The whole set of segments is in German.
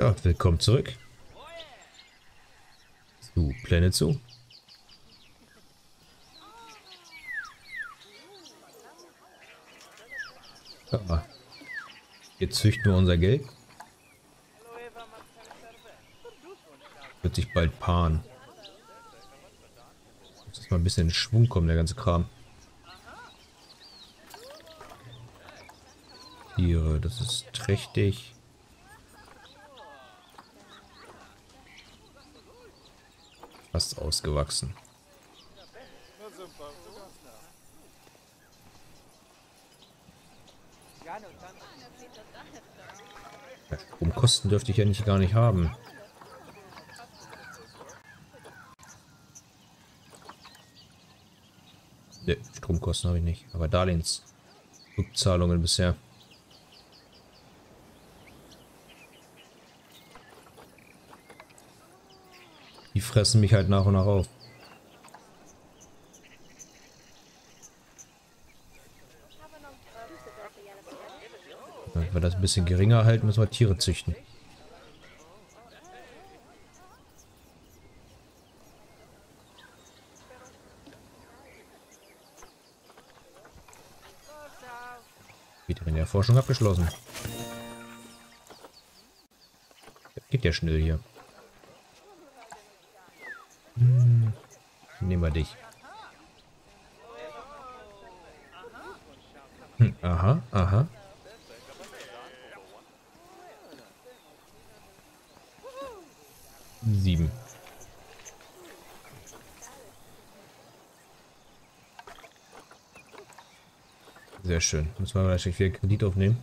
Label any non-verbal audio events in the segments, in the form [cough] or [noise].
Ja, willkommen zurück. Zu Pläne zu. Ja. Jetzt züchten wir unser Geld. Wird sich bald paaren. Muss jetzt mal ein bisschen in Schwung kommen, der ganze Kram. Tiere, das ist trächtig. Fast ausgewachsen. Ja, Stromkosten dürfte ich ja nicht gar nicht haben. Ne, Stromkosten habe ich nicht. Aber Darlehensrückzahlungen bisher. Die fressen mich halt nach und nach auf. Wenn wir das ein bisschen geringer halten, müssen wir Tiere züchten. Forschung abgeschlossen. geht ja schnell hier. Wir dich. Hm, aha, aha. Sieben. Sehr schön. Müssen wir wahrscheinlich viel Kredit aufnehmen.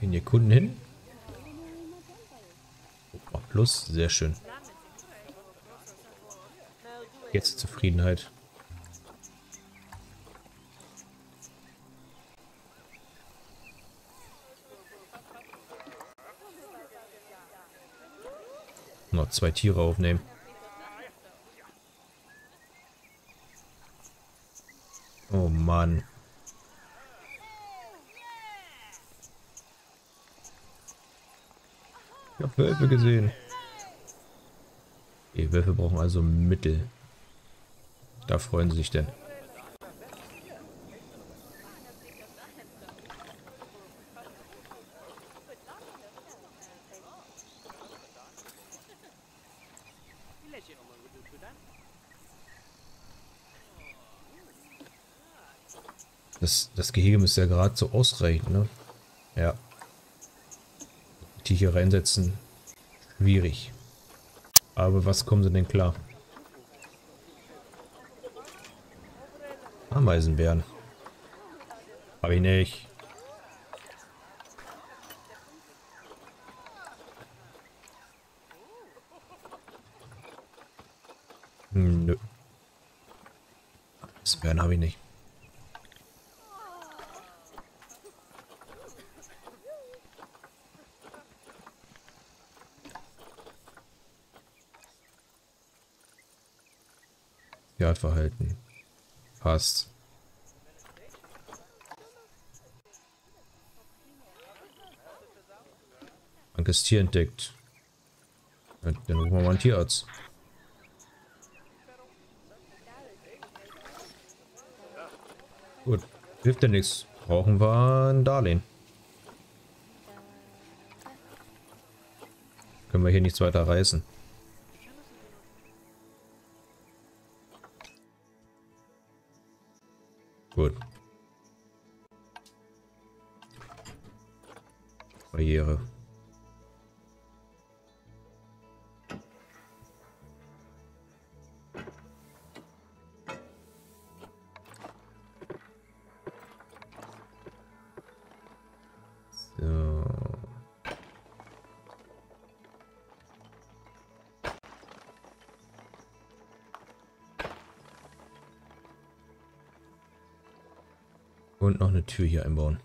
Gehen hier Kunden hin. Oh, plus, sehr schön. Jetzt Zufriedenheit. Noch zwei Tiere aufnehmen. Oh Mann. Habe Wölfe gesehen. Die Wölfe brauchen also Mittel. Da freuen sie sich denn. Das, das Gehege müsste ja gerade so ausreichen, ne? Ja. Die hier reinsetzen. Schwierig. Aber was kommen sie denn klar? Ameisenbären. Hab ich nicht. Nö. Ameisenbären habe ich nicht. Jagdverhalten. Passt. Krankes Tier entdeckt. Dann rufen wir mal einen Tierarzt. Gut, hilft ja nichts. Brauchen wir ein Darlehen. Können wir hier nichts weiter reißen. Barriere. Und noch eine Tür hier einbauen.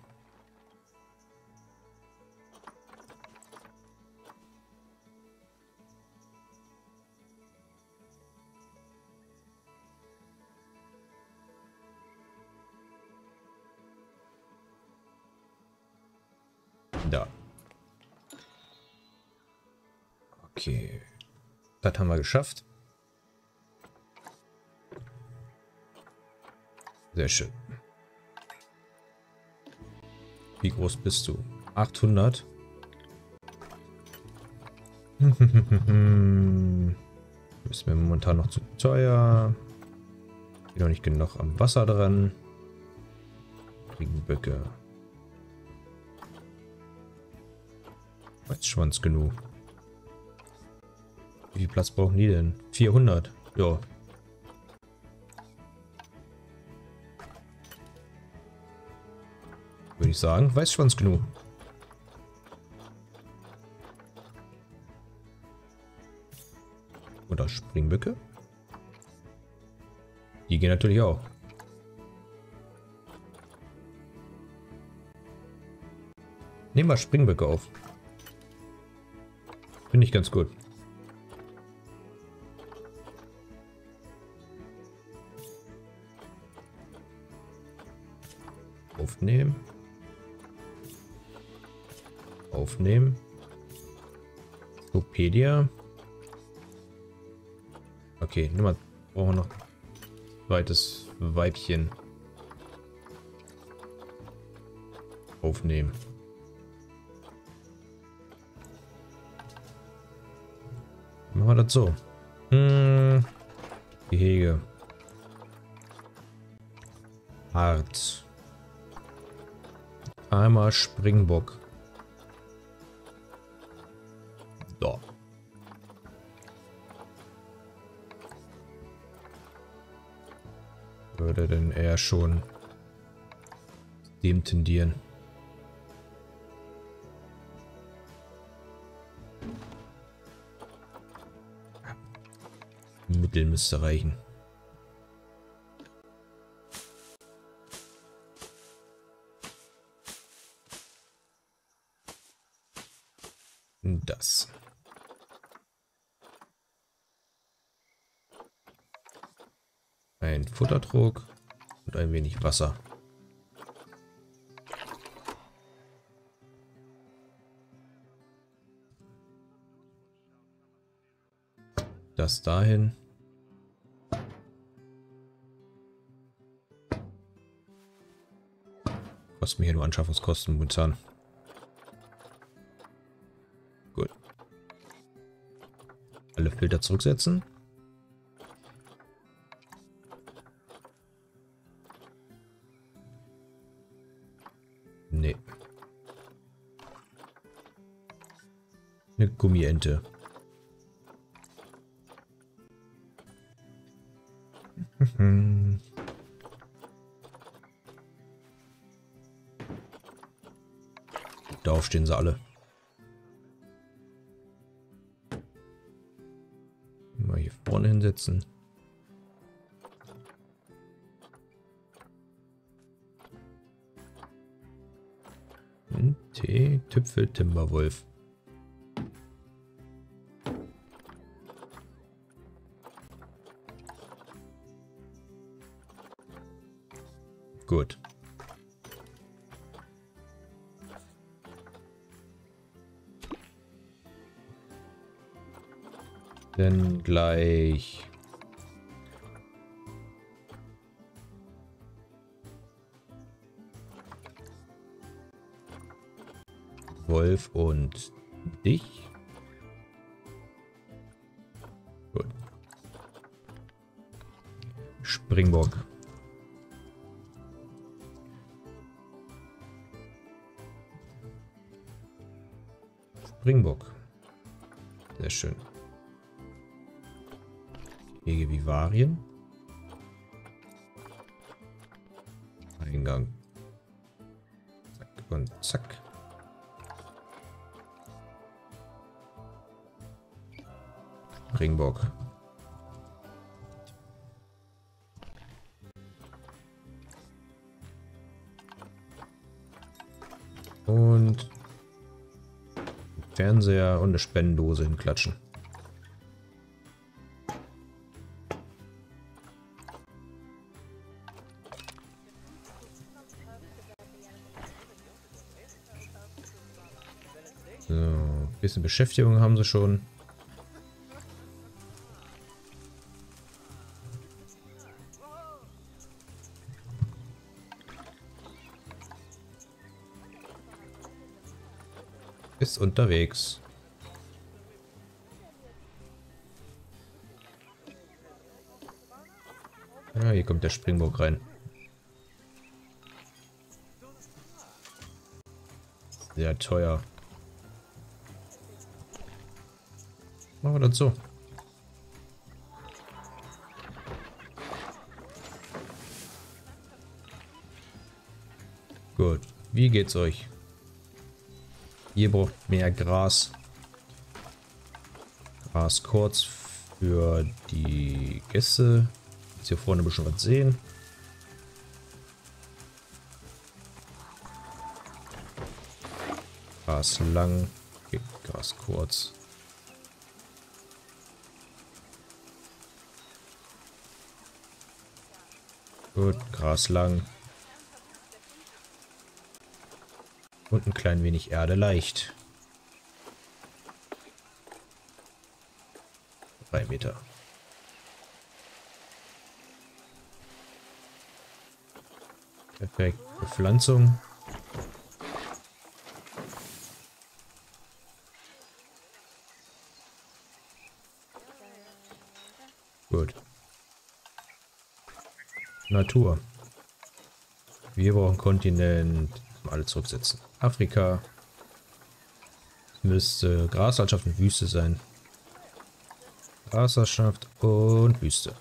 Okay. Das haben wir geschafft. Sehr schön. Wie groß bist du? 800. [laughs] Ist mir momentan noch zu teuer. Bin noch nicht genug am Wasser dran. Regenböcke. Weißschwanz genug. Wie viel Platz brauchen die denn? 400. Ja. Würde ich sagen, Weißschwanz genug. Oder Springböcke. Die gehen natürlich auch. Nehmen wir Springböcke auf. Finde ich ganz gut. Aufnehmen. Aufnehmen. Wikipedia. Okay, Nummer brauchen wir noch zweites Weibchen. Aufnehmen. Machen wir das so. Hm, Gehege. Hart. Einmal Springbock. So. Würde denn eher schon dem tendieren. Mittel müsste reichen. Das. Ein Futtertrog und ein wenig Wasser. Das dahin. Kostet mir hier nur Anschaffungskosten momentan. Filter zurücksetzen. Nee. Eine Gummiente. [laughs] Darauf stehen sie alle. Vorne hinsetzen. T, Tüpfel, Timberwolf. Gut. Dann gleich. Wolf und dich. Gut. Springbock. Springbock. Sehr schön. Wege Vivarien. Eingang. Zack und zack. Springbock. Und Fernseher und eine Spendendose hinklatschen. Bisschen Beschäftigung haben sie schon. Ist unterwegs. Ja, hier kommt der Springbock rein. Sehr teuer. Machen wir das so. Gut. Wie geht's euch? Ihr braucht mehr Gras. Gras kurz für die Gäste. Jetzt hier vorne bestimmt was sehen. Gras lang, Gras kurz. Gut, Gras lang. Und ein klein wenig Erde leicht. Drei Meter. Perfekt. Bepflanzung. Gut. Natur. Wir brauchen Kontinent. Alle zurücksetzen. Afrika. Müsste Graslandschaft und Wüste sein. Graslandschaft und Wüste.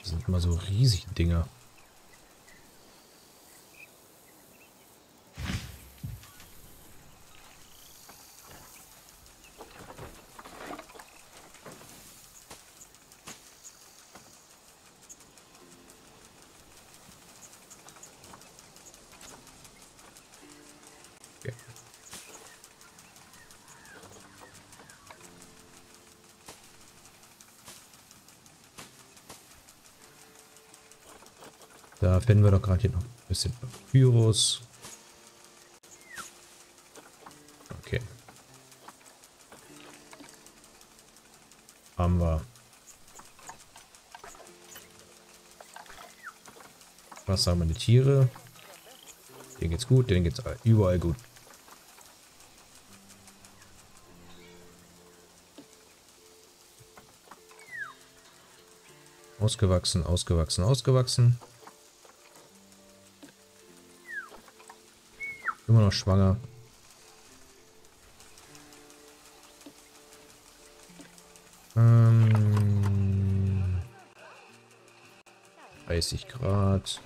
Das sind immer so riesige Dinger. Da finden wir doch gerade hier noch ein bisschen Papyrus. Okay. Haben wir. Was sagen meine Tiere? Denen geht's gut, denen geht's überall gut. Ausgewachsen, ausgewachsen, ausgewachsen. Immer noch schwanger. Ähm, 30 Grad.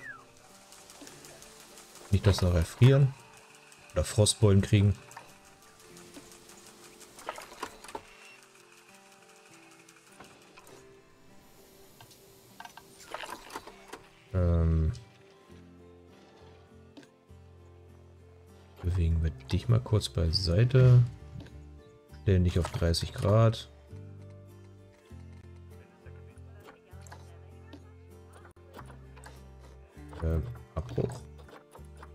Nicht, dass noch erfrieren. Oder Frostbeulen kriegen. Dich mal kurz beiseite. Stellen dich auf 30 Grad. Ähm, Abbruch.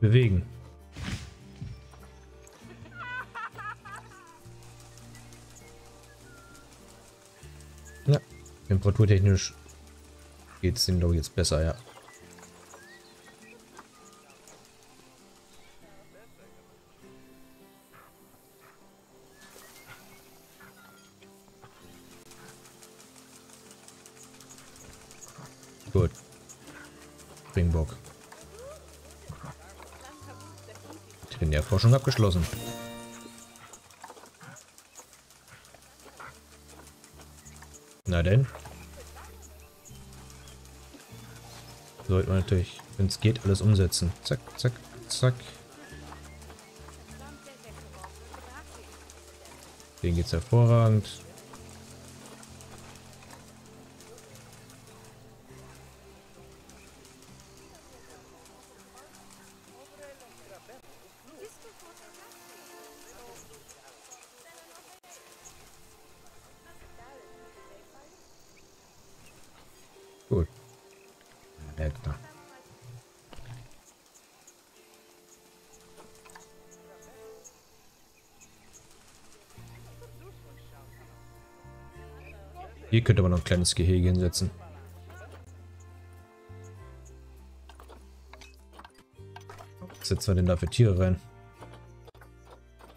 Bewegen. Ja, temperaturtechnisch geht es denen glaube ich jetzt besser, ja. Veterinärforschung abgeschlossen. Na denn? Sollte man natürlich, wenn es geht, alles umsetzen. Zack, zack, zack. Den geht's hervorragend. Könnte man noch ein kleines Gehege hinsetzen. Was setzen wir denn da für Tiere rein?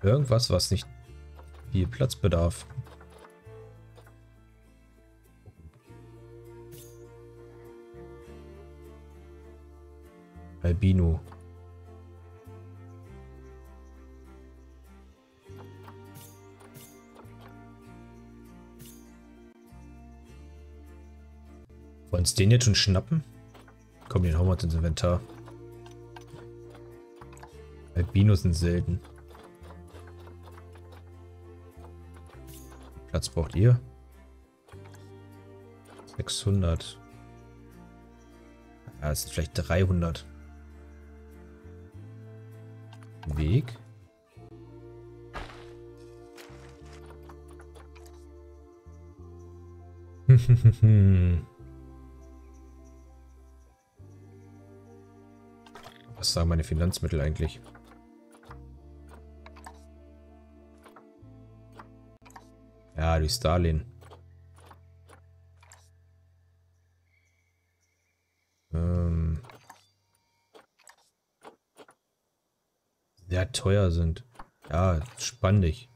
Irgendwas, was nicht viel Platz bedarf. Albino. Uns den jetzt schon schnappen? Komm, den hauen wir ins Inventar. Albinos sind selten. Platz braucht ihr? 600. Ja, es sind vielleicht 300. Weg. [laughs] Sagen meine Finanzmittel eigentlich? Ja, die Stalin. Ähm. Sehr teuer sind. Ja, spannend.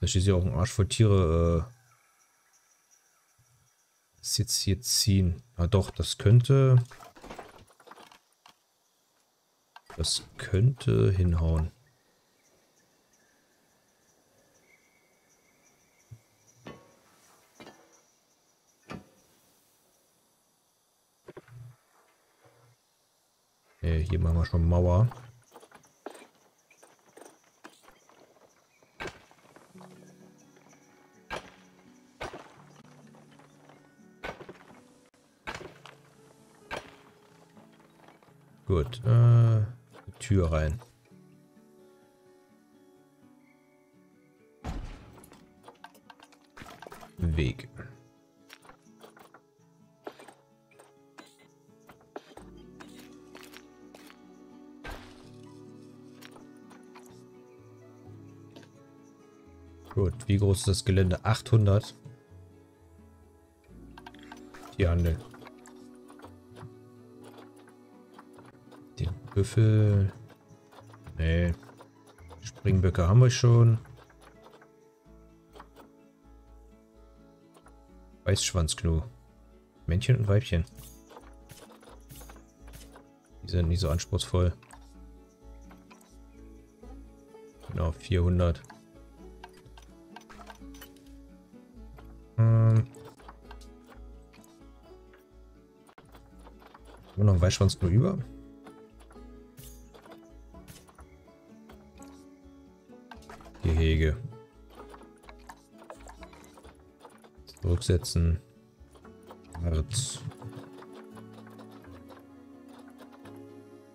Da steht ja auch ein Arsch voll Tiere. Äh, ist jetzt hier ziehen. Ah doch, das könnte... Das könnte hinhauen. Hier machen wir schon Mauer. Äh, Tür rein. Weg. Gut, wie groß ist das Gelände? 800. Tierhandel. Büffel. Nee. Springböcke haben wir schon. Weißschwanzklo. Männchen und Weibchen. Die sind nicht so anspruchsvoll. Genau, 400. Ähm. Haben wir noch einen Weißschwanz nur über? Zurücksetzen. Harz.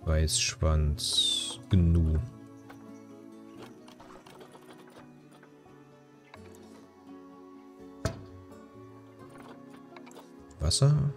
Weißschwanz. Gnu. Wasser.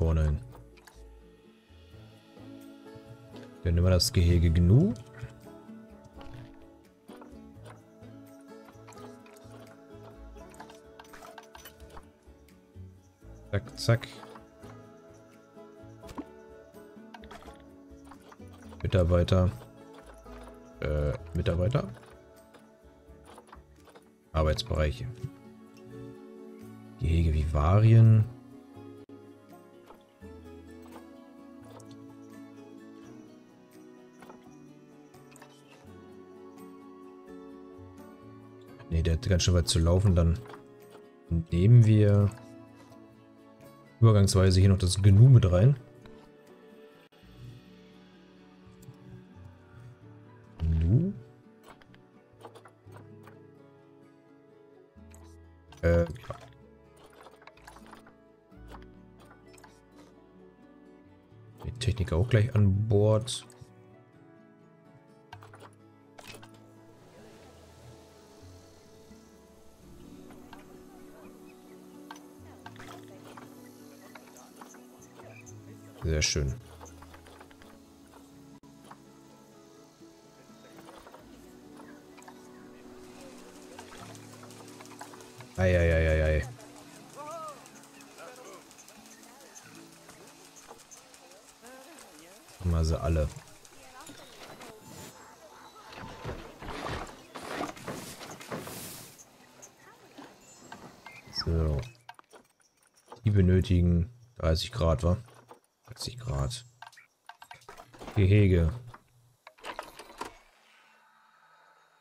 Vorne hin. Dann nehmen wir das Gehege Gnu. Zack, zack. Mitarbeiter. Äh, Mitarbeiter. Arbeitsbereiche. Gehege Vivarien. Der hat ganz schön weit zu laufen. Dann nehmen wir übergangsweise hier noch das Gnu mit rein. Gnu. Äh. Die Techniker auch gleich an Bord. Sehr schön. Eieieiei. Wir sie alle. So. Die benötigen 30 Grad, wa? 30 Grad. Gehege.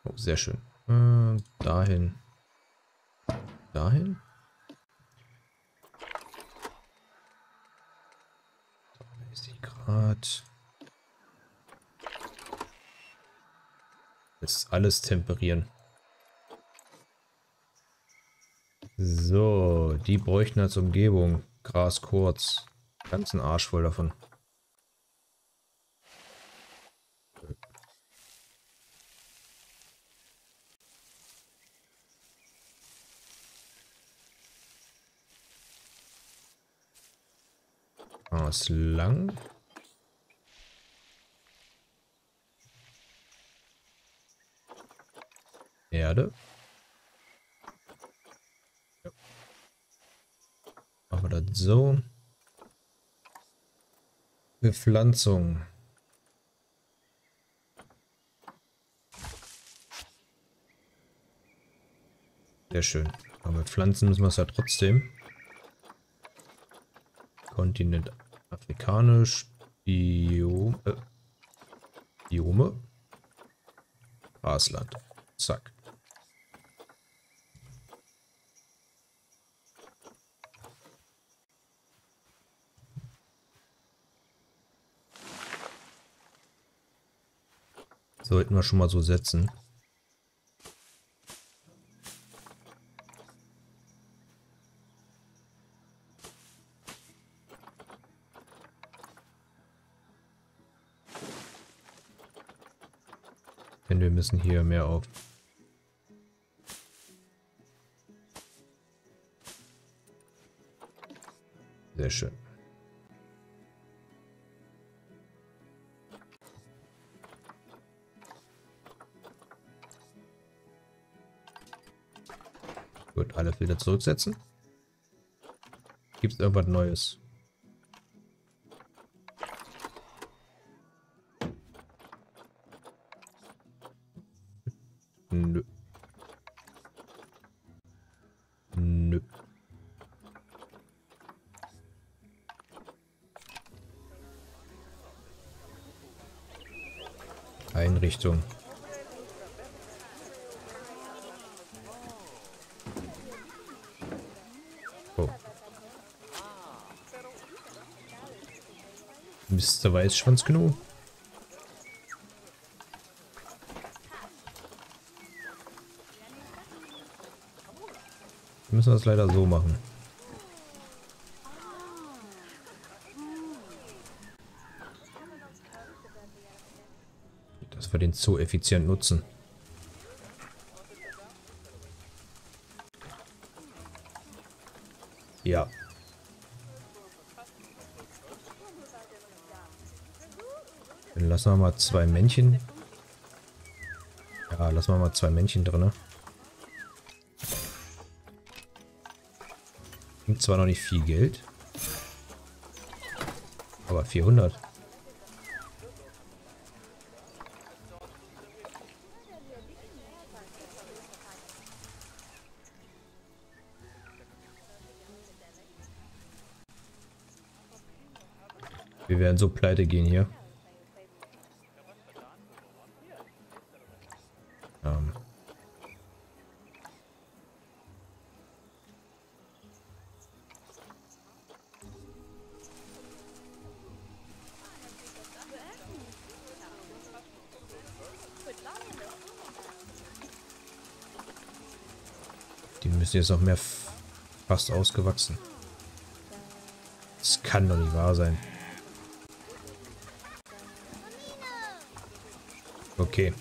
Oh, sehr schön. Äh, dahin. Dahin. 30 Grad. Jetzt alles temperieren. So, die bräuchten als Umgebung. Gras kurz. Ganzen Arsch voll davon. Aus lang. Erde. Ja. Machen wir das so. Bepflanzung. Sehr schön. Aber mit Pflanzen müssen wir es ja trotzdem. Kontinent afrikanisch. Biom, äh, Biome. Grasland. Zack. Sollten wir schon mal so setzen. Denn wir müssen hier mehr auf Sehr schön. Filter zurücksetzen. Gibt es irgendwas Neues? Nö. Nö. Einrichtung. Mr. Weißschwanz genug. Wir müssen das leider so machen. Dass wir den Zoo effizient nutzen. Ja. Lassen wir mal zwei Männchen. Ja, lassen wir mal zwei Männchen drin. Klingt zwar noch nicht viel Geld. Aber 400. Wir werden so pleite gehen hier. Müssen jetzt noch mehr fast ausgewachsen. Das kann doch nicht wahr sein. Okay.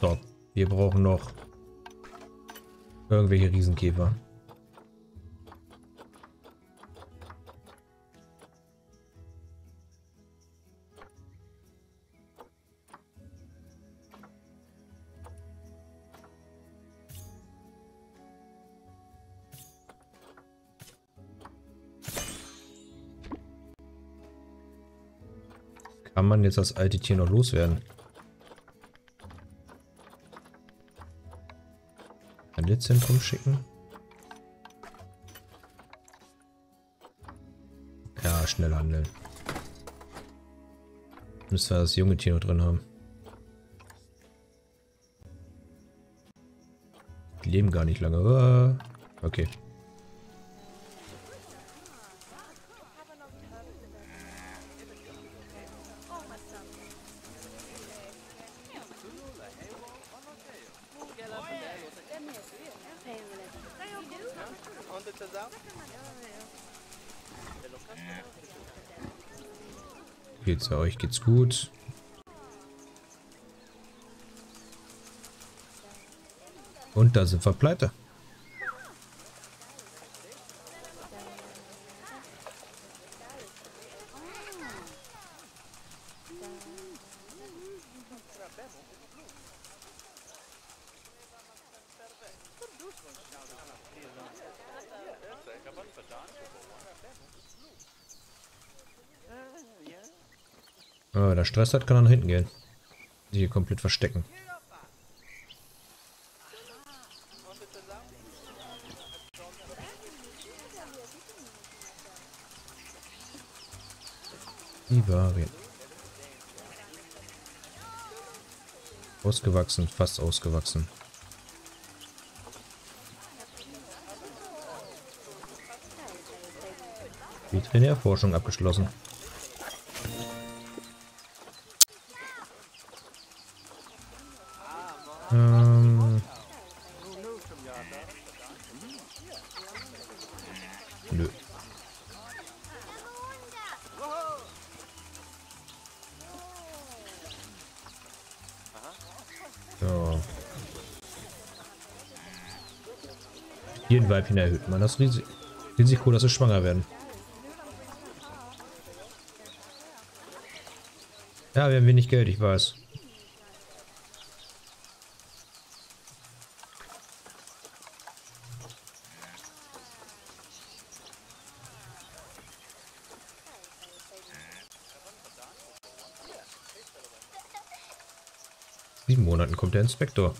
Dort. Wir brauchen noch irgendwelche Riesenkäfer. Man jetzt das alte Tier noch loswerden? Handelszentrum schicken? Ja, schnell handeln. Müssen wir das junge Tier noch drin haben. Die leben gar nicht lange. Ah, okay. Ja euch geht's gut? Und da sind wir pleite. Ah, wenn er Stress hat, kann er nach hinten gehen. Die hier komplett verstecken. Ivarien. Ausgewachsen, fast ausgewachsen. Veterinärforschung abgeschlossen. Hier Weibchen erhöht man das Risiko, Risiko, dass sie schwanger werden. Ja, wir haben wenig Geld, ich weiß. Sieben Monaten kommt der Inspektor.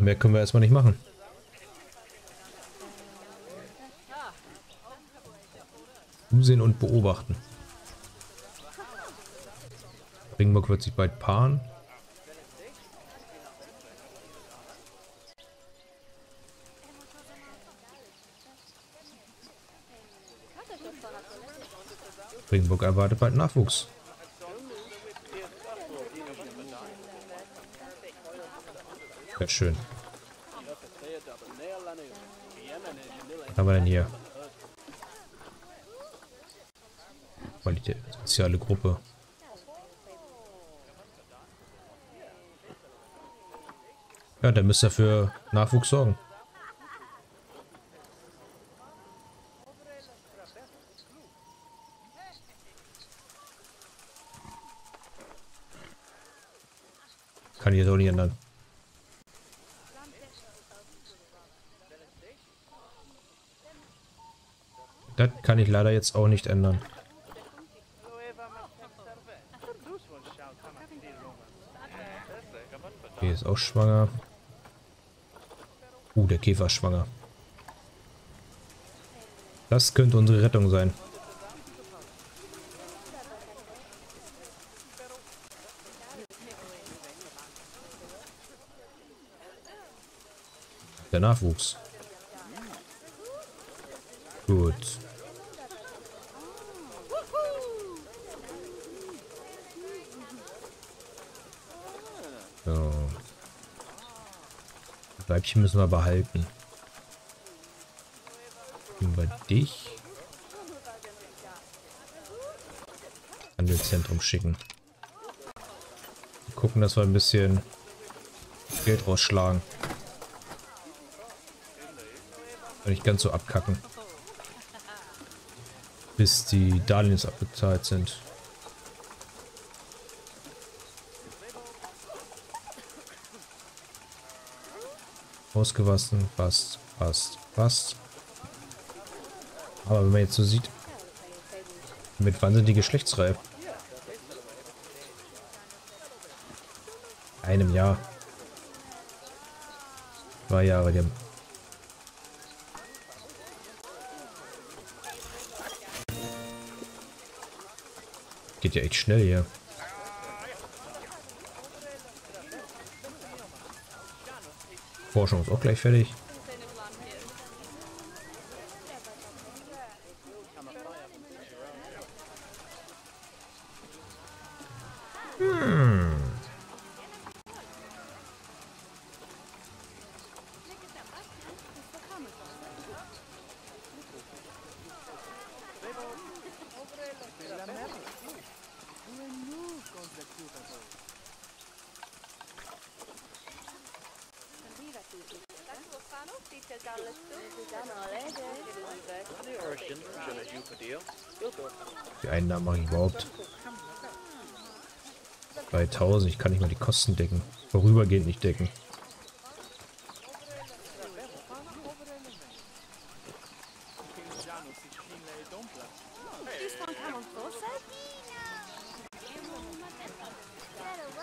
Mehr können wir erstmal nicht machen. Zusehen und beobachten. Ringburg wird sich bald paaren. Ringburg erwartet bald Nachwuchs. Ja, schön. Was haben wir denn hier? Qualität, soziale Gruppe. Ja, der müsste für Nachwuchs sorgen. Kann ich so nicht ändern. Das kann ich leider jetzt auch nicht ändern. Okay, ist auch schwanger. Uh, der Käfer ist schwanger. Das könnte unsere Rettung sein. Der Nachwuchs. Gut. Weibchen müssen wir behalten. Über dich. Handelszentrum schicken. Gucken, dass wir ein bisschen Geld rausschlagen. Nicht ganz so abkacken. Bis die Darlehens abbezahlt sind. Ausgewaschen, passt, passt, passt. Aber wenn man jetzt so sieht, mit wann sind die geschlechtsreif? Einem Jahr. Zwei Jahre, die haben Geht ja echt schnell hier. Forschung ist auch gleich fertig. Hm. Die Einnahmen mache ich überhaupt. 3000, ich kann nicht mal die Kosten decken. Vorübergehend nicht decken.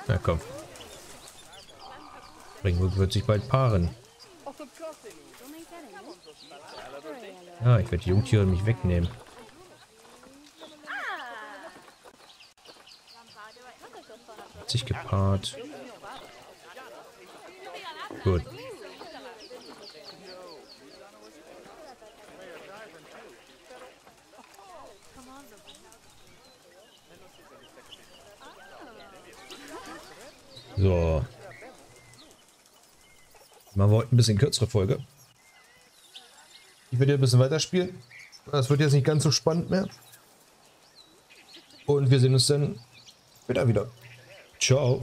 Na komm. Ringwood wird sich bald paaren. Ja, ich werde die Jungtiere mich wegnehmen. Gepaart. Gut. So. Wir heute ein bisschen kürzere Folge. Ich werde hier ein bisschen weiterspielen. Das wird jetzt nicht ganz so spannend mehr. Und wir sehen uns dann später wieder. Ciao.